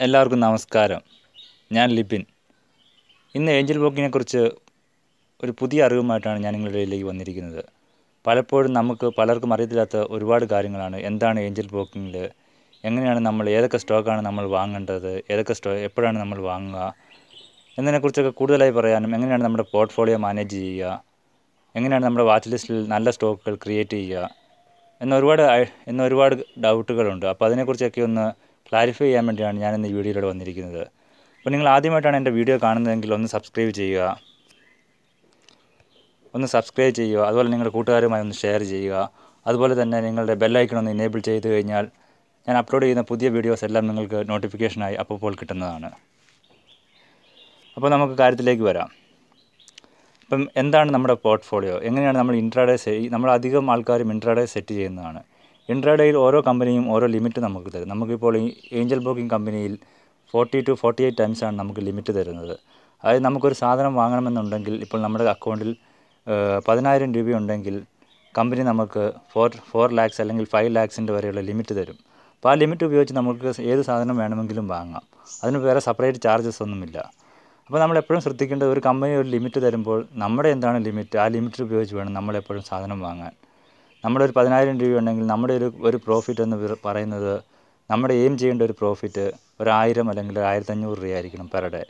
എല്ലാവർക്കും നമസ്കാരം. ഞാൻ ലിബിൻ. ഇന്ന് ഏഞ്ചൽ വോക്കിനെക്കുറിച്ച് കുറിച്ച് ഒരു പുതിയ അറിവുമായിട്ടാണ് ഞാൻ നിങ്ങളുടെ ഇടയിലേക്ക് വന്നിരിക്കുന്നത്. പലപ്പോഴും നമുക്ക് പലർക്കും അറിയത്തില്ലാത്ത ഒരുപാട് കാര്യങ്ങളാണ്. എന്താണ് ഏഞ്ചൽ വോക്കിങ്ങിൽ എങ്ങനെയാണ് നമ്മൾ ഏതൊക്കെ സ്റ്റോക്കാണ് നമ്മൾ വാങ്ങേണ്ടത്? ഏതൊക്കെ സ്റ്റോ എപ്പോഴാണ് നമ്മൾ വാങ്ങുക? എന്നതിനെക്കുറിച്ചൊക്കെ കൂടുതലായി പറയാനും എങ്ങനെയാണ് നമ്മുടെ പോർട്ട്ഫോളിയോ മാനേജ് ചെയ്യുക? എങ്ങനെയാണ് നമ്മുടെ വാച്ച് ലിസ്റ്റിൽ നല്ല സ്റ്റോക്കുകൾ ക്രിയേറ്റ് ചെയ്യുക? എന്നൊരുപാട് എന്നൊരുപാട് ഡൗട്ടുകളുണ്ട്. അപ്പോൾ അതിനെക്കുറിച്ചൊക്കെ ഒന്ന് ക്ലാരിഫൈ ചെയ്യാൻ വേണ്ടിയാണ് ഞാൻ ഈ വീഡിയോയിലൂടെ വന്നിരിക്കുന്നത്. അപ്പോൾ നിങ്ങൾ ആദ്യമായിട്ടാണ് എന്റെ വീഡിയോ കാണുന്നതെങ്കിൽ ഒന്ന് സബ്സ്ക്രൈബ് ചെയ്യുക. ഒന്ന് സബ്സ്ക്രൈബ് ചെയ്യുക. അതുപോലെ നിങ്ങളുടെ കൂട്ടുകാരുമായി ഒന്ന് ഷെയർ ചെയ്യുക. അതുപോലെ തന്നെ നിങ്ങളുടെ ബെല്ലൈക്കൺ ഒന്ന് എനേബിൾ ചെയ്ത് കഴിഞ്ഞാൽ ഞാൻ അപ്ലോഡ് ചെയ്യുന്ന പുതിയ വീഡിയോസ് എല്ലാം നിങ്ങൾക്ക് നോട്ടിഫിക്കേഷനായി അപ്പോൾ കിട്ടുന്നതാണ്. അപ്പോൾ നമുക്ക് കാര്യത്തിലേക്ക് വരാം. ഇപ്പം എന്താണ് നമ്മുടെ പോർട്ട്ഫോളിയോ എങ്ങനെയാണ് നമ്മൾ ഇൻട്രാഡേ നമ്മൾ അധികം ആൾക്കാരും ഇൻട്രാഡേ സെറ്റ് ചെയ്യുന്നതാണ്. ഇൻട്രാഡേയിൽ ഓരോ കമ്പനിയും ഓരോ ലിമിറ്റ് നമുക്ക് തരും. നമുക്കിപ്പോൾ ഈ ഏഞ്ചൽ ബ്രോക്കിംഗ് കമ്പനിയിൽ ഫോർട്ടി ടു ഫോർട്ടി എയ്റ്റ് ടൈംസാണ് നമുക്ക് ലിമിറ്റ് തരുന്നത്. അതായത് നമുക്കൊരു സാധനം വാങ്ങണമെന്നുണ്ടെങ്കിൽ ഇപ്പോൾ നമ്മുടെ അക്കൗണ്ടിൽ പതിനായിരം രൂപയുണ്ടെങ്കിൽ കമ്പനി നമുക്ക് ഫോർ ഫോർ ലാക്സ് അല്ലെങ്കിൽ ഫൈവ് ലാക്സിന്റെ വരെയുള്ള ലിമിറ്റ് തരും. അപ്പോൾ ആ ലിമിറ്റ് ഉപയോഗിച്ച് നമുക്ക് ഏത് സാധനം വേണമെങ്കിലും വാങ്ങാം. അതിന് വേറെ സെപ്പറേറ്റ് ചാർജസ് ഒന്നുമില്ല. അപ്പോൾ നമ്മൾ എപ്പോഴും ശ്രദ്ധിക്കേണ്ടത് ഒരു കമ്പനി ഒരു ലിമിറ്റ് തരുമ്പോൾ നമ്മുടെ എന്താണ് ലിമിറ്റ് ആ ലിമിറ്റ് ഉപയോഗിച്ച് വേണം നമ്മളെപ്പോഴും സാധനം വാങ്ങാൻ. നമ്മുടെ ഒരു പതിനായിരം രൂപ ഉണ്ടെങ്കിൽ നമ്മുടെ ഒരു ഒരു പ്രോഫിറ്റ് എന്ന് പറയുന്നത് നമ്മുടെ എയിം ചെയ്യേണ്ട ഒരു പ്രോഫിറ്റ് ഒരു ആയിരം അല്ലെങ്കിൽ ഒരു രൂപ ആയിരിക്കണം പെർ ഡേ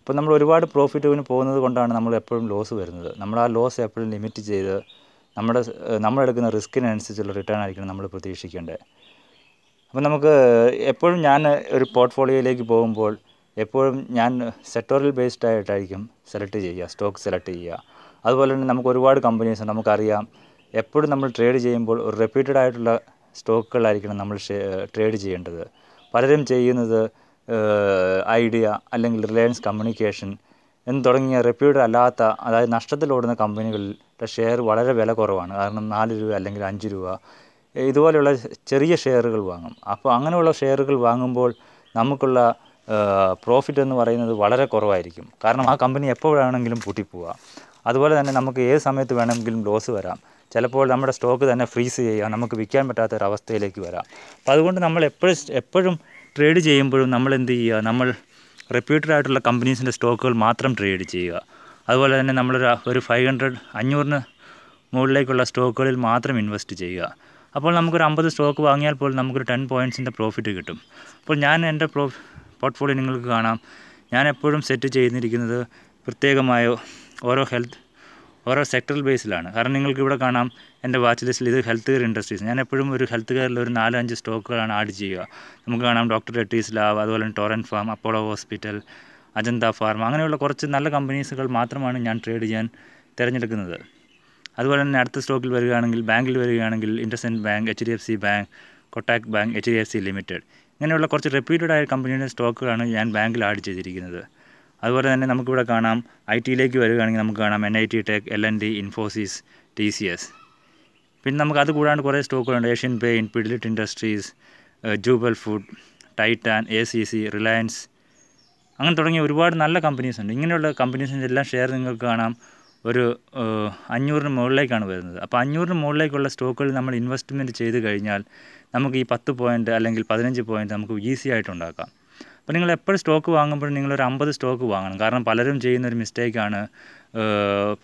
അപ്പോൾ നമ്മൾ ഒരുപാട് പ്രോഫിറ്റിന് പോകുന്നത് കൊണ്ടാണ് നമ്മൾ എപ്പോഴും ലോസ് വരുന്നത്. നമ്മൾ ആ ലോസ് എപ്പോഴും ലിമിറ്റ് ചെയ്ത് നമ്മുടെ നമ്മളെടുക്കുന്ന റിസ്കിനനുസരിച്ചുള്ള റിട്ടേൺ ആയിരിക്കണം നമ്മൾ പ്രതീക്ഷിക്കേണ്ടത്. അപ്പോൾ നമുക്ക് എപ്പോഴും ഞാൻ ഒരു പോർട്ട്ഫോളിയോയിലേക്ക് പോകുമ്പോൾ എപ്പോഴും ഞാൻ സെക്ടോറിയൽ ബേസ്ഡ് ആയിട്ടായിരിക്കും സെലക്ട് ചെയ്യുക സ്റ്റോക്ക് സെലക്ട് ചെയ്യുക. അതുപോലെ തന്നെ നമുക്ക് ഒരുപാട് കമ്പനീസ് നമുക്കറിയാം എപ്പോഴും നമ്മൾ ട്രേഡ് ചെയ്യുമ്പോൾ ഒരു റെപ്യൂട്ടഡ് ആയിട്ടുള്ള സ്റ്റോക്കുകളായിരിക്കണം നമ്മൾ ട്രേഡ് ചെയ്യേണ്ടത്. പലരും ചെയ്യുന്നത് ഐഡിയ അല്ലെങ്കിൽ റിലയൻസ് കമ്മ്യൂണിക്കേഷൻ എന്ന് തുടങ്ങിയ റെപ്യൂഡ് അല്ലാത്ത അതായത് നഷ്ടത്തിലോടുന്ന കമ്പനികളുടെ ഷെയർ വളരെ വില കുറവാണ്. കാരണം നാല് രൂപ അല്ലെങ്കിൽ അഞ്ച് രൂപ ഇതുപോലെയുള്ള ചെറിയ ഷെയറുകൾ വാങ്ങും. അപ്പോൾ അങ്ങനെയുള്ള ഷെയറുകൾ വാങ്ങുമ്പോൾ നമുക്കുള്ള പ്രോഫിറ്റ് എന്ന് പറയുന്നത് വളരെ കുറവായിരിക്കും. കാരണം ആ കമ്പനി എപ്പോഴാണെങ്കിലും പൂട്ടിപ്പോവുക അതുപോലെ തന്നെ നമുക്ക് ഏത് സമയത്ത് വേണമെങ്കിലും ലോസ് വരാം. ചിലപ്പോൾ നമ്മുടെ സ്റ്റോക്ക് തന്നെ ഫ്രീസ് ചെയ്യുക നമുക്ക് വിൽക്കാൻ പറ്റാത്ത ഒരു അവസ്ഥയിലേക്ക് വരാം. അപ്പോൾ അതുകൊണ്ട് നമ്മൾ എപ്പോഴും എപ്പോഴും ട്രേഡ് ചെയ്യുമ്പോഴും നമ്മൾ എന്ത് ചെയ്യുക നമ്മൾ റെപ്യൂട്ടഡ് ആയിട്ടുള്ള കമ്പനീസിന്റെ സ്റ്റോക്കുകൾ മാത്രം ട്രേഡ് ചെയ്യുക. അതുപോലെ തന്നെ നമ്മളൊരു ഒരു ഫൈവ് ഹൺഡ്രഡ് അഞ്ഞൂറിന് മുകളിലേക്കുള്ള സ്റ്റോക്കുകളിൽ മാത്രം ഇൻവെസ്റ്റ് ചെയ്യുക. അപ്പോൾ നമുക്കൊരു അമ്പത് സ്റ്റോക്ക് വാങ്ങിയാൽ പോലും നമുക്കൊരു ടെൻ പോയിന്റ്സിന്റെ പ്രോഫിറ്റ് കിട്ടും. അപ്പോൾ ഞാൻ എന്റെ പ്രോ പോർട്ട്ഫോളിയോ നിങ്ങൾക്ക് കാണാം. ഞാൻ എപ്പോഴും സെറ്റ് ചെയ്തിരിക്കുന്നത് പ്രത്യേകമായോ ഓരോ ഹെൽത്ത് ഓരോ സെക്ടറൽ ബേസിലാണ് കാരണം നിങ്ങൾക്ക് ഇവിടെ കാണാം എന്റെ വാച്ച് ലിസ്റ്റിൽ ഇത് ഹെൽത്ത് കെയർ ഇൻഡസ്ട്രീസ് ഞാൻ എപ്പോഴും ഒരു ഹെൽത്ത് കെയറിൽ ഒരു നാല് അഞ്ച് സ്റ്റോക്കുകളാണ് ആഡ് ചെയ്യുക. നമുക്ക് കാണാം ഡോക്ടർ റെട്ടീസ് ലാവ് അതുപോലെ തന്നെ Torrent pharma Apollo hospital Ajanta pharma അങ്ങനെയുള്ള കുറച്ച് നല്ല കമ്പനീസുകൾ മാത്രമാണ് ഞാൻ ട്രേഡ് ചെയ്യാൻ തിരഞ്ഞെടുക്കുന്നത്. അതുപോലെ തന്നെ അടുത്ത സ്റ്റോക്കിൽ വരികയാണെങ്കിൽ ബാങ്കിൽ വരികയാണെങ്കിൽ IndusInd bank H D F C bank Kotak bank H D F C limited ഇങ്ങനെയുള്ള കുറച്ച് റെപ്യൂട്ടഡ് ആയ കമ്പനിയുടെ സ്റ്റോക്കുകളാണ് ഞാൻ ബാങ്കിൽ ആഡ് ചെയ്തിരിക്കുന്നത്. അതുപോലെ തന്നെ നമുക്കിവിടെ കാണാം ഐ ടിയിലേക്ക് വരികയാണെങ്കിൽ നമുക്ക് കാണാം N I T tech L N D Infosys T C S പിന്നെ നമുക്ക് അത് കൂടാണ്ട് കുറേ സ്റ്റോക്കുകളുണ്ട്. Asian pay Pidilite industries Jubilant food Titan A C C Reliance അങ്ങനെ തുടങ്ങിയ ഒരുപാട് നല്ല കമ്പനീസ് ഉണ്ട്. ഇങ്ങനെയുള്ള കമ്പനീസിന്റെ എല്ലാം ഷെയർ നിങ്ങൾക്ക് കാണാം. ഒരു അഞ്ഞൂറിന് മുകളിലേക്കാണ് വരുന്നത്. അപ്പോൾ അഞ്ഞൂറിന് മുകളിലേക്കുള്ള സ്റ്റോക്കുകൾ നമ്മൾ ഇൻവെസ്റ്റ്മെന്റ് ചെയ്ത് കഴിഞ്ഞാൽ നമുക്ക് ഈ പത്ത് പോയിന്റ് അല്ലെങ്കിൽ പതിനഞ്ച് പോയിന്റ് നമുക്ക് ഈസി ആയിട്ട് ഉണ്ടാക്കാം. അപ്പോൾ നിങ്ങൾ എപ്പോഴും സ്റ്റോക്ക് വാങ്ങുമ്പോഴും നിങ്ങളൊരു അമ്പത് സ്റ്റോക്ക് വാങ്ങണം. കാരണം പലരും ചെയ്യുന്ന ഒരു മിസ്റ്റേക്കാണ്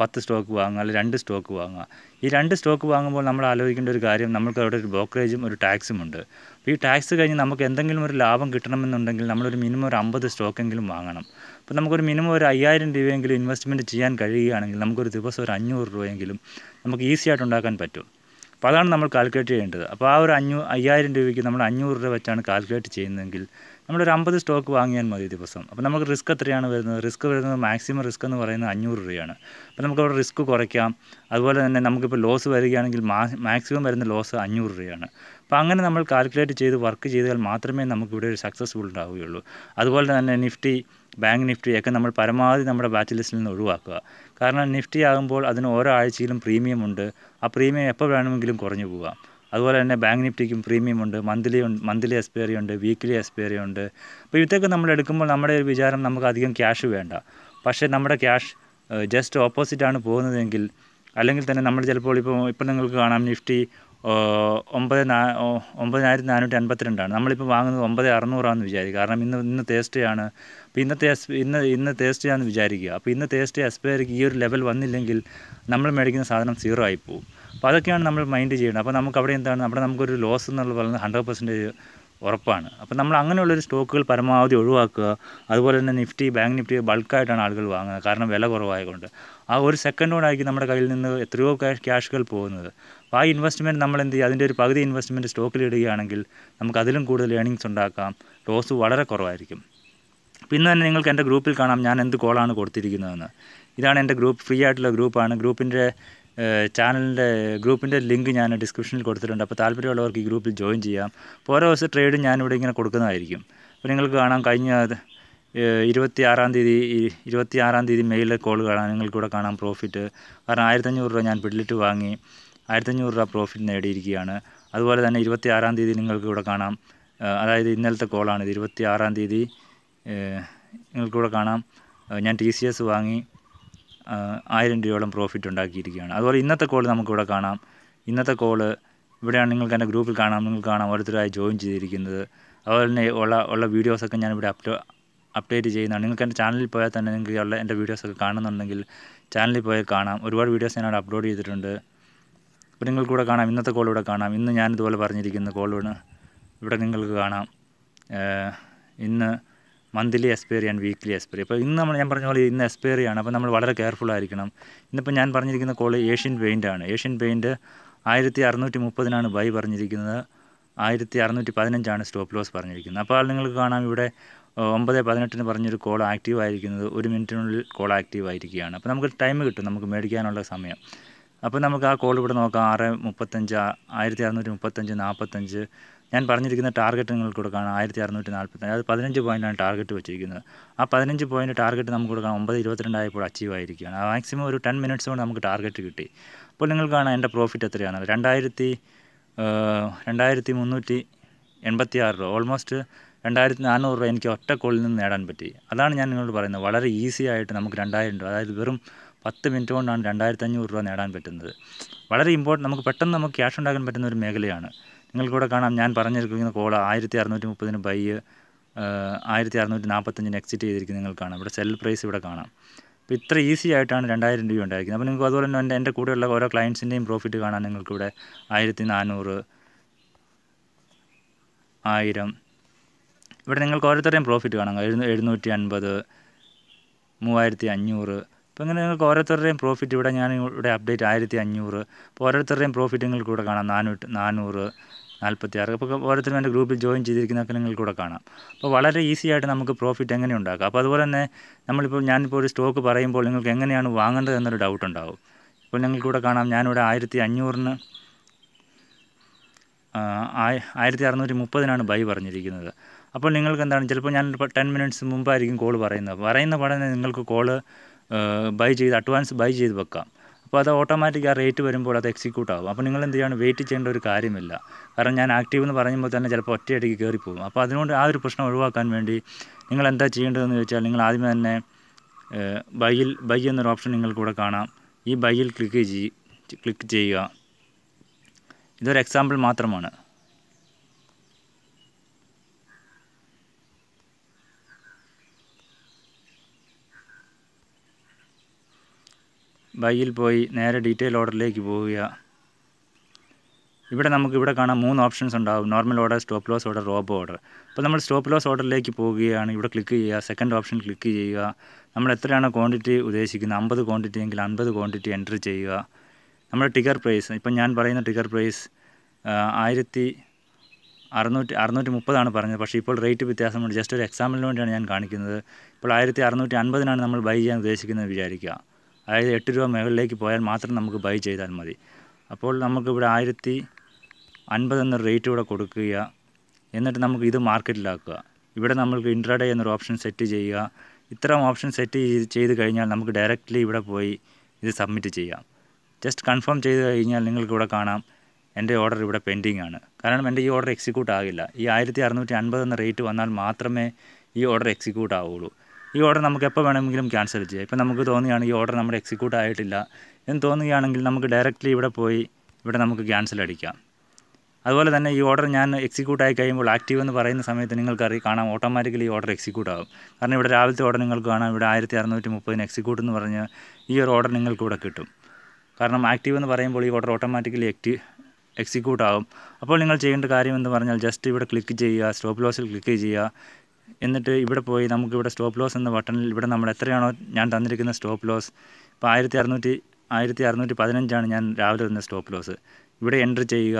പത്ത് സ്റ്റോക്ക് വാങ്ങുക അല്ലെങ്കിൽ രണ്ട് സ്റ്റോക്ക് വാങ്ങുക. ഈ രണ്ട് സ്റ്റോക്ക് വാങ്ങുമ്പോൾ നമ്മൾ ആലോചിക്കേണ്ട ഒരു കാര്യം നമുക്ക് അവിടെ ഒരു ബ്രോക്കറേജും ഒരു ടാക്സും ഉണ്ട്. അപ്പോൾ ഈ ടാക്സ് കഴിഞ്ഞ് നമുക്ക് എന്തെങ്കിലും ഒരു ലാഭം കിട്ടണമെന്നുണ്ടെങ്കിൽ നമ്മളൊരു മിനിമം ഒരു അമ്പത് സ്റ്റോക്കെങ്കിലും വാങ്ങണം. അപ്പോൾ നമുക്കൊരു മിനിമം ഒരു അയ്യായിരം രൂപയെങ്കിലും ഇൻവെസ്റ്റ്മെന്റ് ചെയ്യാൻ കഴിയുകയാണെങ്കിൽ നമുക്കൊരു ദിവസം ഒരു അഞ്ഞൂറ് രൂപയെങ്കിലും നമുക്ക് ഈസി ആയിട്ട് ഉണ്ടാക്കാൻ പറ്റും. അപ്പോൾ അതാണ് നമ്മൾ കാൽക്കുലേറ്റ് ചെയ്യേണ്ടത്. അപ്പോൾ ആ ഒരു അഞ്ഞൂ അയ്യായിരം രൂപയ്ക്ക് നമ്മൾ അഞ്ഞൂറ് രൂപ വെച്ചാണ് കാൽക്കുലേറ്റ് ചെയ്യുന്നതെങ്കിൽ നമ്മളൊരു അമ്പത് സ്റ്റോക്ക് വാങ്ങിയാൽ മതി ദിവസം. അപ്പോൾ നമുക്ക് റിസ്ക് എത്രയാണ് വരുന്നത്? റിസ്ക് വരുന്നത് മാക്സിമം റിസ്ക് എന്ന് പറയുന്നത് അഞ്ഞൂറ് രൂപയാണ്. അപ്പോൾ നമുക്ക് അവിടെ റിസ്ക് കുറയ്ക്കാം. അതുപോലെ തന്നെ നമുക്കിപ്പോൾ ലോസ് വരികയാണെങ്കിൽ മാക്സിമം വരുന്ന ലോസ് അഞ്ഞൂറ് രൂപയാണ്. അപ്പോൾ അങ്ങനെ നമ്മൾ കാൽക്കുലേറ്റ് ചെയ്ത് വർക്ക് ചെയ്താൽ മാത്രമേ നമുക്കിവിടെ ഒരു സക്സസ്ഫുൾ ഉണ്ടാവുകയുള്ളൂ. അതുപോലെ തന്നെ നിഫ്റ്റി ബാങ്ക് നിഫ്റ്റിയൊക്കെ നമ്മൾ പരമാവധി നമ്മുടെ ബാച്ച് ലിസ്റ്റിൽ നിന്ന് ഒഴിവാക്കുക. കാരണം നിഫ്റ്റി ആകുമ്പോൾ അതിന് ഓരോ ആഴ്ചയിലും പ്രീമിയം ഉണ്ട്. ആ പ്രീമിയം എപ്പോൾ വേണമെങ്കിലും കുറഞ്ഞു പോകാം അതുപോലെ തന്നെ ബാങ്ക് നിഫ്റ്റിക്കും പ്രീമിയം ഉണ്ട് മന്ത്ലി മന്ത്ലി എക്സ്പയറി ഉണ്ട് വീക്ക്ലി എക്സ്പയറി ഉണ്ട്. അപ്പോൾ ഇതൊക്കെ നമ്മൾ എടുക്കുമ്പോൾ നമ്മുടെ ഒരു വിചാരം നമുക്ക് അധികം ക്യാഷ് വേണ്ട. പക്ഷേ നമ്മുടെ ക്യാഷ് ജസ്റ്റ് ഓപ്പോസിറ്റാണ് പോകുന്നതെങ്കിൽ അല്ലെങ്കിൽ തന്നെ നമ്മൾ ചിലപ്പോൾ ഇപ്പോൾ ഇപ്പോൾ നിങ്ങൾക്ക് കാണാം നിഫ്റ്റി ഒമ്പത് നാ ഒമ്പതിനായിരത്തി നാനൂറ്റി അൻപത്തിരണ്ടാണ് നമ്മളിപ്പോൾ വാങ്ങുന്നത് ഒമ്പത് അറുന്നൂറാണെന്ന് വിചാരിക്കുക കാരണം ഇന്ന് ഇന്ന് തേസ്ഡേ ആണ്. അപ്പോൾ ഇന്നത്തെ ഇന്ന് ഇന്ന് തേസ്ഡേ ആണെന്ന് വിചാരിക്കുക. അപ്പോൾ ഇന്ന് തേസ്ഡേ എക്സ്പയർക്ക് ഈ ഒരു ലെവൽ വന്നില്ലെങ്കിൽ നമ്മൾ മേടിക്കുന്ന സാധനം സീറോ ആയിപ്പോവും അപ്പോൾ അതൊക്കെയാണ് നമ്മൾ മൈൻഡ് ചെയ്യേണ്ടത് അപ്പോൾ നമുക്ക് അവിടെ എന്താണ് അവിടെ നമുക്കൊരു ലോസ് എന്നുള്ള പറയുന്നത് ഹൺഡ്രഡ് പെർസെന്റേജ് ഉറപ്പാണ്. അപ്പോൾ നമ്മൾ അങ്ങനെയുള്ളൊരു സ്റ്റോക്കുകൾ പരമാവധി ഒഴിവാക്കുക. അതുപോലെ തന്നെ നിഫ്റ്റി ബാങ്ക് നിഫ്റ്റി ബൾക്കായിട്ടാണ് ആളുകൾ വാങ്ങുന്നത്. കാരണം വില കുറവായതുകൊണ്ട്. ആ ഒരു സെക്കൻഡ് കൊണ്ടായിരിക്കും നമ്മുടെ കയ്യിൽ നിന്ന് എത്രയോ ക്യാഷ് ക്യാഷുകൾ പോകുന്നത്. അപ്പോൾ ആ ഇൻവെസ്റ്റ്മെന്റ് നമ്മൾ എന്ത് ചെയ്യുക അതിന്റെ ഒരു പകുതി ഇൻവെസ്റ്റ്മെന്റ് സ്റ്റോക്കിൽ ഇടുകയാണെങ്കിൽ നമുക്ക് അതിലും കൂടുതൽ ഏണിങ്സ് ഉണ്ടാക്കാം. ലോസ് വളരെ കുറവായിരിക്കും. പിന്നെ തന്നെ നിങ്ങൾക്ക് എന്റെ ഗ്രൂപ്പിൽ കാണാം. ഞാൻ എന്ത് കോളാണ് കൊടുത്തിരിക്കുന്നതെന്ന്. ഇതാണ് എന്റെ ഗ്രൂപ്പ് ഫ്രീ ആയിട്ടുള്ള ഗ്രൂപ്പാണ്. ഗ്രൂപ്പിന്റെ ചാനലിന്റെ ഗ്രൂപ്പിന്റെ ലിങ്ക് ഞാൻ ഡിസ്ക്രിപ്ഷനിൽ കൊടുത്തിട്ടുണ്ട്. അപ്പോൾ താല്പര്യമുള്ളവർക്ക് ഈ ഗ്രൂപ്പിൽ ജോയിൻ ചെയ്യാം. അപ്പോൾ ഓരോ ദിവസം ട്രേഡും ഞാനിവിടെ ഇങ്ങനെ കൊടുക്കുന്നതായിരിക്കും. അപ്പോൾ നിങ്ങൾക്ക് കാണാം കഴിഞ്ഞ ഇരുപത്തി ആറാം തീയതി ഇരുപത്തി ആറാം തീയതി മെയിലെ കോൾ കാണാം. നിങ്ങൾക്കിവിടെ കാണാം പ്രോഫിറ്റ്. കാരണം ആയിരത്തഞ്ഞൂറ് രൂപ ഞാൻ പിടിലിട്ട് വാങ്ങി ആയിരത്തഞ്ഞൂറ് രൂപ പ്രോഫിറ്റ് നേടിയിരിക്കുകയാണ്. അതുപോലെ തന്നെ ഇരുപത്തി ആറാം തീയതി നിങ്ങൾക്ക് ഇവിടെ കാണാം. അതായത് ഇന്നലത്തെ കോളാണിത് ഇരുപത്തി ആറാം തീയതി നിങ്ങൾക്കിവിടെ കാണാം. ഞാൻ ടി സി എസ് വാങ്ങി. ആയിരം രൂപയോളം പ്രോഫിറ്റ് ഉണ്ടാക്കിയിരിക്കുകയാണ്. അതുപോലെ ഇന്നത്തെ കോൾ നമുക്കിവിടെ കാണാം. ഇന്നത്തെ കോൾ ഇവിടെയാണ് നിങ്ങൾക്ക് എന്റെ ഗ്രൂപ്പിൽ കാണാം. നിങ്ങൾക്ക് കാണാം ഓരോരുത്തരായി ജോയിൻ ചെയ്തിരിക്കുന്നത്. അതുപോലെ തന്നെ ഉള്ള ഉള്ള വീഡിയോസൊക്കെ ഞാനിവിടെ അപ്ലോ അപ്ഡേറ്റ് ചെയ്യുന്നതാണ്. നിങ്ങൾക്ക് എന്റെ ചാനലിൽ പോയാൽ തന്നെ നിങ്ങൾക്ക് ഉള്ള എന്റെ വീഡിയോസൊക്കെ കാണുന്നുണ്ടെങ്കിൽ ചാനലിൽ പോയാൽ കാണാം. ഒരുപാട് വീഡിയോസ് ഞാൻ അവിടെ അപ്ലോഡ് ചെയ്തിട്ടുണ്ട്. അപ്പോൾ നിങ്ങൾക്ക് ഇവിടെ കാണാം. ഇന്നത്തെ കോൾ ഇവിടെ കാണാം. ഇന്ന് ഞാൻ ഇതുപോലെ പറഞ്ഞിരിക്കുന്ന കോളാണ് ഇവിടെ നിങ്ങൾക്ക് കാണാം. ഇന്ന് monthly expiry and weekly expiry. അപ്പോൾ ഇന്ന് നമ്മൾ ഞാൻ പറഞ്ഞ പോലെ ഇന്ന് എക്സ്പയറി ആണ്. അപ്പോൾ നമ്മൾ വളരെ കെയർഫുൾ ആയിരിക്കണം. ഇന്നിപ്പോൾ ഞാൻ പറഞ്ഞിരിക്കുന്ന കോൾ ഏഷ്യൻ പെയിന്റ് ആണ്. ഏഷ്യൻ പെയിന്റ് ആയിരത്തി അറുന്നൂറ്റി മുപ്പതിനാണ് ബൈ പറഞ്ഞിരിക്കുന്നത്. ആയിരത്തി അറുന്നൂറ്റി പതിനഞ്ചാണ് സ്റ്റോപ്പ് ലോസ് പറഞ്ഞിരിക്കുന്നത്. അപ്പോൾ നിങ്ങൾക്ക് കാണാം ഇവിടെ ഒമ്പത് പതിനെട്ടിന് പറഞ്ഞൊരു കോൾ ആക്റ്റീവ് ആയിരിക്കുന്നത്. ഒരു മിനിറ്റിനുള്ളിൽ കോൾ ആക്റ്റീവ് ആയിരിക്കുകയാണ്. അപ്പോൾ നമുക്ക് ടൈം കിട്ടും. നമുക്ക് മേടിക്കാനുള്ള സമയം. അപ്പോൾ നമുക്ക് ആ കോൾ ഇവിടെ നോക്കാം. ആറ് മുപ്പത്തഞ്ച് ആയിരത്തി അറുന്നൂറ്റി മുപ്പത്തഞ്ച് നാൽപ്പത്തഞ്ച് ഞാൻ പറഞ്ഞിരിക്കുന്ന ടാർഗറ്റ് നിങ്ങൾക്ക് കാണാം ആയിരത്തി അറുന്നൂറ്റി നാൽപ്പത്തി അതായത് പതിനഞ്ച് പോയിന്റാണ് ടാർഗറ്റ് വെച്ചിരിക്കുന്നത്. ആ പതിനഞ്ച് പോയിന്റ് ടാർഗറ്റ് നമുക്ക് കാണാം ഒമ്പത് ഇരുപത്തിരണ്ടായപ്പോൾ അച്ചീവ് ആയിരിക്കുകയാണ്. ആ മാക്സിമം ഒരു ടെൻ മിനിറ്റ്സ് കൊണ്ട് നമുക്ക് ടാർഗറ്റ് കിട്ടി. അപ്പോൾ നിങ്ങൾ എന്റെ പ്രോഫിറ്റ് എത്രയാണ് രണ്ടായിരത്തി രണ്ടായിരത്തി മുന്നൂറ്റി എൺപത്തി ആറ് രൂപ. ഓൾമോസ്റ്റ് രണ്ടായിരത്തി നാനൂറ് രൂപ എനിക്ക് ഒറ്റ കോളിൽ നിന്ന് നേടാൻ പറ്റി. അതാണ് ഞാൻ നിങ്ങളോട് പറയുന്നത്. വളരെ ഈസി ആയിട്ട് നമുക്ക് രണ്ടായിരം രൂപ അതായത് വെറും പത്ത് മിനിറ്റ് കൊണ്ടാണ് രണ്ടായിരത്തി അഞ്ഞൂറ് രൂപ നേടാൻ പറ്റുന്നത്. വളരെ ഇമ്പോർട്ടന്റ് നമുക്ക് പെട്ടെന്ന് നമുക്ക് ക്യാഷ് ഉണ്ടാക്കാൻ പറ്റുന്ന ഒരു മേഖലയാണ്. നിങ്ങൾക്കിവിടെ കാണാം. ഞാൻ പറഞ്ഞിരിക്കുന്ന കോൾ ആയിരത്തി അറുന്നൂറ്റി മുപ്പതിന് ബൈ ആയിരത്തി അറുന്നൂറ്റി നാൽപ്പത്തഞ്ചിന് എക്സിറ്റ് ചെയ്തിരിക്കുന്നത് നിങ്ങൾക്ക് കാണാം. ഇവിടെ സെൽ പ്രൈസ് ഇവിടെ കാണാം. അപ്പോൾ ഇത്ര ഈസി ആയിട്ടാണ് രണ്ടായിരം രൂപ ഉണ്ടായിരിക്കുന്നത്. അപ്പോൾ നിങ്ങൾക്ക് അതുപോലെ തന്നെ എന്റെ എന്റെ കൂടെയുള്ള ഓരോ ക്ലയൻസിന്റെയും പ്രോഫിറ്റ് കാണാൻ നിങ്ങൾക്കിവിടെ ആയിരത്തി നാനൂറ് ആയിരം. ഇവിടെ നിങ്ങൾക്ക് ഓരോരുത്തരുടെയും പ്രോഫിറ്റ് കാണാം. എഴുന്നൂ എഴുന്നൂറ്റി അൻപത് മൂവായിരത്തി അഞ്ഞൂറ് അപ്പോൾ ഇങ്ങനെ നിങ്ങൾക്ക് ഓരോരുത്തരുടെയും പ്രോഫിറ്റ് ഇവിടെ ഞാൻ ഇവിടെ അപ്ഡേറ്റ് ആയിരത്തി അഞ്ഞൂറ് അപ്പോൾ ഓരോരുത്തരുടെയും പ്രോഫിറ്റ് നിങ്ങൾക്ക് ഇവിടെ കാണാം. നാനൂറ്റി നാനൂറ് നാൽപ്പത്തി ആറ് അപ്പോൾ ഓരോരുത്തരും എന്റെ ഗ്രൂപ്പിൽ ജോയിൻ ചെയ്തിരിക്കുന്നതൊക്കെ നിങ്ങൾക്ക് ഇവിടെ കാണാം. അപ്പോൾ വളരെ ഈസി ആയിട്ട് നമുക്ക് പ്രോഫിറ്റ് എങ്ങനെ ഉണ്ടാക്കാം? അപ്പോൾ അതുപോലെ തന്നെ നമ്മളിപ്പോൾ ഞാനിപ്പോൾ ഒരു സ്റ്റോക്ക് പറയുമ്പോൾ നിങ്ങൾക്ക് എങ്ങനെയാണ് വാങ്ങേണ്ടത് എന്നൊരു ഡൗട്ട് ഉണ്ടാവും. ഇപ്പോൾ നിങ്ങൾക്ക് ഇവിടെ കാണാം. ഞാനിവിടെ ആയിരത്തി അഞ്ഞൂറിന് ആയിരത്തി അറുന്നൂറ്റി മുപ്പതിനാണ് ബൈ പറഞ്ഞിരിക്കുന്നത്. അപ്പോൾ നിങ്ങൾക്ക് എന്താണ്? ചിലപ്പോൾ ഞാൻ ടെൻ മിനിറ്റ്സ് മുമ്പായിരിക്കും കോൾ പറയുന്നത്. പറയുന്ന പടനെ നിങ്ങൾക്ക് കോൾ ബൈ ചെയ്ത് അഡ്വാൻസ് ബൈ ചെയ്ത് വെക്കാം. അപ്പോൾ അത് ഓട്ടോമാറ്റിക് ആ റേറ്റ് വരുമ്പോൾ അത് എക്സിക്യൂട്ട് ആകും അപ്പോൾ നിങ്ങൾ എന്ത് ചെയ്യണം? വെയിറ്റ് ചെയ്യേണ്ട ഒരു കാര്യമില്ല. കാരണം ഞാൻ ആക്റ്റീവ് എന്ന് പറയുമ്പോൾ തന്നെ ചിലപ്പോൾ ഒറ്റയടിക്ക് കയറിപ്പോകും. അപ്പോൾ അതുകൊണ്ട് ആ ഒരു പ്രശ്നം ഒഴിവാക്കാൻ വേണ്ടി നിങ്ങൾ എന്താ ചെയ്യേണ്ടതെന്ന് ചോദിച്ചാൽ നിങ്ങൾ ആദ്യമേ തന്നെ ബൈയിൽ ബൈ എന്നൊരു ഓപ്ഷൻ നിങ്ങൾക്കൂടെ കാണാം. ഈ ബൈയിൽ ക്ലിക്ക് ചെയ്യുക ക്ലിക്ക് ചെയ്യുക. ഇതൊരു എക്സാമ്പിൾ മാത്രമാണ്. ബൈയിൽ പോയി നേരെ ഡീറ്റെയിൽ ഓർഡറിലേക്ക് പോവുക. ഇവിടെ നമുക്ക് ഇവിടെ കാണാം മൂന്ന് ഓപ്ഷൻസ് ഉണ്ടാവും. Normal order stop loss order robo order അപ്പോൾ നമ്മൾ സ്റ്റോപ്പ് ലോസ് ഓർഡറിലേക്ക് പോവുകയാണ്. ഇവിടെ ക്ലിക്ക് ചെയ്യുക. സെക്കൻഡ് ഓപ്ഷൻ ക്ലിക്ക് ചെയ്യുക. നമ്മൾ എത്രയാണ് ക്വാണ്ടിറ്റി ഉദ്ദേശിക്കുന്നത്? അമ്പത് ക്വാണ്ടിറ്റി എങ്കിൽ അൻപത് ക്വാണ്ടിറ്റി എന്റർ ചെയ്യുക. നമ്മുടെ ടിക്കർ പ്രൈസ് ഇപ്പം ഞാൻ പറയുന്ന ടിക്കർ പ്രൈസ് ആയിരത്തി അറുന്നൂറ്റി അറുന്നൂറ്റി മുപ്പതാണ് പറഞ്ഞത്. പക്ഷേ ഇപ്പോൾ റേറ്റ് വ്യത്യാസമുണ്ട്. ജസ്റ്റ് ഒരു എക്സാമ്പിളിന് വേണ്ടിയാണ് ഞാൻ കാണിക്കുന്നത്. ഇപ്പോൾ ആയിരത്തി അറുന്നൂറ്റി അൻപതിനാണ് നമ്മൾ ബൈ ചെയ്യാൻ ഉദ്ദേശിക്കുന്നത് വിചാരിക്കുക. അതായത് എട്ട് രൂപ മുകളിലേക്ക് പോയാൽ മാത്രം നമുക്ക് ബൈ ചെയ്താൽ മതി. അപ്പോൾ നമുക്കിവിടെ ആയിരത്തി അൻപത് എന്ന റേറ്റ് ഇവിടെ കൊടുക്കുക. എന്നിട്ട് നമുക്ക് ഇത് മാർക്കറ്റിലാക്കുക ഇവിടെ നമ്മൾക്ക് ഇൻട്രാഡേ എന്നൊരു ഓപ്ഷൻ സെറ്റ് ചെയ്യുക. ഇത്തരം ഓപ്ഷൻ സെറ്റ് ചെയ്ത് കഴിഞ്ഞാൽ നമുക്ക് ഡയറക്റ്റ്ലി ഇവിടെ പോയി ഇത് സബ്മിറ്റ് ചെയ്യാം. ജസ്റ്റ് കൺഫേം ചെയ്ത് കഴിഞ്ഞാൽ നിങ്ങൾക്ക് ഇവിടെ കാണാം. എന്റെ ഓർഡർ ഇവിടെ പെൻഡിങ് ആണ്. കാരണം എന്റെ ഈ ഓർഡർ എക്സിക്യൂട്ട് ആകില്ല. ഈ ആയിരത്തി അറുന്നൂറ്റി അൻപത് എന്ന റേറ്റ് വന്നാൽ മാത്രമേ ഈ ഓർഡർ എക്സിക്യൂട്ട് ആവുള്ളൂ. ഈ ഓർഡർ നമുക്ക് എപ്പോൾ വേണമെങ്കിലും ക്യാൻസൽ ചെയ്യാം. ഇപ്പം നമുക്ക് തോന്നുകയാണ് ഈ ഓർഡർ നമ്മുടെ എക്സിക്യൂട്ട് ആയിട്ടില്ല എന്ന് തോന്നുകയാണെങ്കിൽ നമുക്ക് ഡയറക്റ്റ്ലി ഇവിടെ പോയി ഇവിടെ നമുക്ക് ക്യാൻസൽ അടിക്കാം. അതുപോലെ തന്നെ ഈ ഓർഡർ ഞാൻ എക്സിക്യൂട്ട് ആയി കഴിയുമ്പോൾ ആക്റ്റീവ് എന്ന് പറയുന്ന സമയത്ത് നിങ്ങൾക്കറിയാം കാണാം ഓട്ടോമാറ്റിക്കലി ഈ ഓർഡർ എക്സിക്യൂട്ട് ആകും കാരണം ഇവിടെ രാവിലത്തെ ഓർഡർ നിങ്ങൾക്ക് കാണാം ഇവിടെ ആയിരത്തി അറുന്നൂറ്റി മുപ്പതിന് എക്സിക്യൂട്ട് എന്ന് പറഞ്ഞ് ഈ ഒരു ഓർഡർ നിങ്ങൾക്ക് ഇവിടെ കിട്ടും. കാരണം ആക്റ്റീവ് എന്ന് പറയുമ്പോൾ ഈ ഓർഡർ ഓട്ടോമാറ്റിക്കലി ആക്റ്റീവ് എക്സിക്യൂട്ട് ആകും അപ്പോൾ നിങ്ങൾ ചെയ്യേണ്ട കാര്യം എന്ന് പറഞ്ഞാൽ ജസ്റ്റ് ഇവിടെ ക്ലിക്ക് ചെയ്യുക സ്റ്റോപ്പ് ലോസിൽ ക്ലിക്ക് ചെയ്യുക എന്നിട്ട് ഇവിടെ പോയി നമുക്ക് ഇവിടെ സ്റ്റോപ്പ് ലോസ് എന്ന ബട്ടണിൽ ഇവിടെ നമ്മൾ എത്രയാണോ ഞാൻ തന്നിരിക്കുന്ന സ്റ്റോപ്പ് ലോസ് ഇപ്പോൾ ആയിരത്തി അറുന്നൂറ്റി ആയിരത്തി അറുന്നൂറ്റി പതിനഞ്ചാണ് ഞാൻ രാവിലെ തന്ന സ്റ്റോപ്പ് ലോസ് ഇവിടെ എൻട്രി ചെയ്യുക.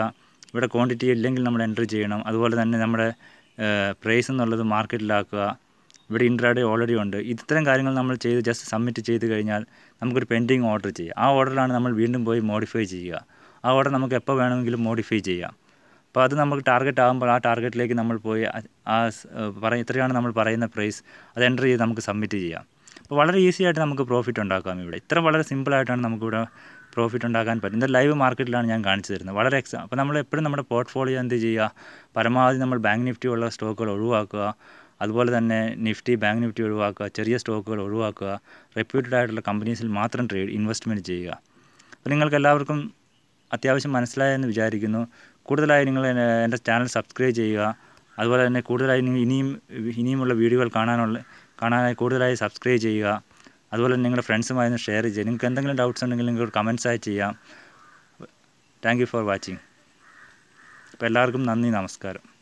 ഇവിടെ ക്വാണ്ടിറ്റി ഇല്ലെങ്കിൽ നമ്മൾ എൻട്രി ചെയ്യണം. അതുപോലെ തന്നെ നമ്മുടെ പ്രൈസ് എന്നുള്ളത് മാർക്കറ്റിലാക്കുക ഇവിടെ ഇൻട്രാഡേ ഓൾറെഡി ഉണ്ട്. ഇത്തരം കാര്യങ്ങൾ നമ്മൾ ചെയ്ത് ജസ്റ്റ് സബ്മിറ്റ് ചെയ്ത് കഴിഞ്ഞാൽ നമുക്കൊരു പെൻഡിങ് ഓർഡർ ചെയ്യാം. ആ ഓർഡറിലാണ് നമ്മൾ വീണ്ടും പോയി മോഡിഫൈ ചെയ്യുക. ആ ഓർഡർ നമുക്ക് എപ്പോൾ വേണമെങ്കിലും മോഡിഫൈ ചെയ്യാം. അപ്പോൾ അത് നമുക്ക് ടാർഗറ്റ് ആകുമ്പോൾ ആ ടാർഗറ്റിലേക്ക് നമ്മൾ പോയി ആ- പറയും ഇത്രയാണ് നമ്മൾ പറയുന്ന പ്രൈസ് അത് എന്റർ ചെയ്ത് നമുക്ക് സബ്മിറ്റ് ചെയ്യാം. അപ്പോൾ വളരെ ഈസി ആയിട്ട് നമുക്ക് പ്രോഫിറ്റ് ഉണ്ടാക്കാം ഇവിടെ. ഇത്ര വളരെ സിമ്പിളായിട്ടാണ് നമുക്കിവിടെ പ്രോഫിറ്റ് ഉണ്ടാക്കാൻ പറ്റും ഇത് ലൈവ് മാർക്കറ്റിലാണ് ഞാൻ കാണിച്ചു തരുന്നത്. വളരെ എക്സാം അപ്പോൾ നമ്മൾ എപ്പോഴും നമ്മുടെ പോർട്ട്ഫോളിയോ എന്ത് ചെയ്യുക? പരമാവധി നമ്മൾ ബാങ്ക് നിഫ്റ്റി ഉള്ള സ്റ്റോക്കുകൾ ഒഴിവാക്കുക. അതുപോലെ തന്നെ നിഫ്റ്റി ബാങ്ക് നിഫ്റ്റി ഒഴിവാക്കുക. ചെറിയ സ്റ്റോക്കുകൾ ഒഴിവാക്കുക. റെപ്യൂട്ടഡ് ആയിട്ടുള്ള കമ്പനീസിൽ മാത്രം ട്രേഡ് ഇൻവെസ്റ്റ്മെന്റ് ചെയ്യുക. അപ്പോൾ നിങ്ങൾക്ക് എല്ലാവർക്കും അത്യാവശ്യം മനസ്സിലായെന്ന് വിചാരിക്കുന്നു. കൂടുതലായി നിങ്ങൾ എന്റെ ചാനൽ സബ്സ്ക്രൈബ് ചെയ്യുക. അതുപോലെ തന്നെ കൂടുതലായി ഇനിയും ഇനിയുമുള്ള വീഡിയോകൾ കാണാനുള്ള കാണാനായി കൂടുതലായി സബ്സ്ക്രൈബ് ചെയ്യുക. അതുപോലെ തന്നെ നിങ്ങളുടെ ഫ്രണ്ട്സുമായി ഷെയർ ചെയ്യുക. നിങ്ങൾക്ക് എന്തെങ്കിലും ഡൗട്ട്സ് ഉണ്ടെങ്കിൽ നിങ്ങൾക്ക് കമൻസായി ചെയ്യാം. താങ്ക് ഫോർ വാച്ചിങ് അപ്പോൾ എല്ലാവർക്കും നന്ദി നമസ്കാരം.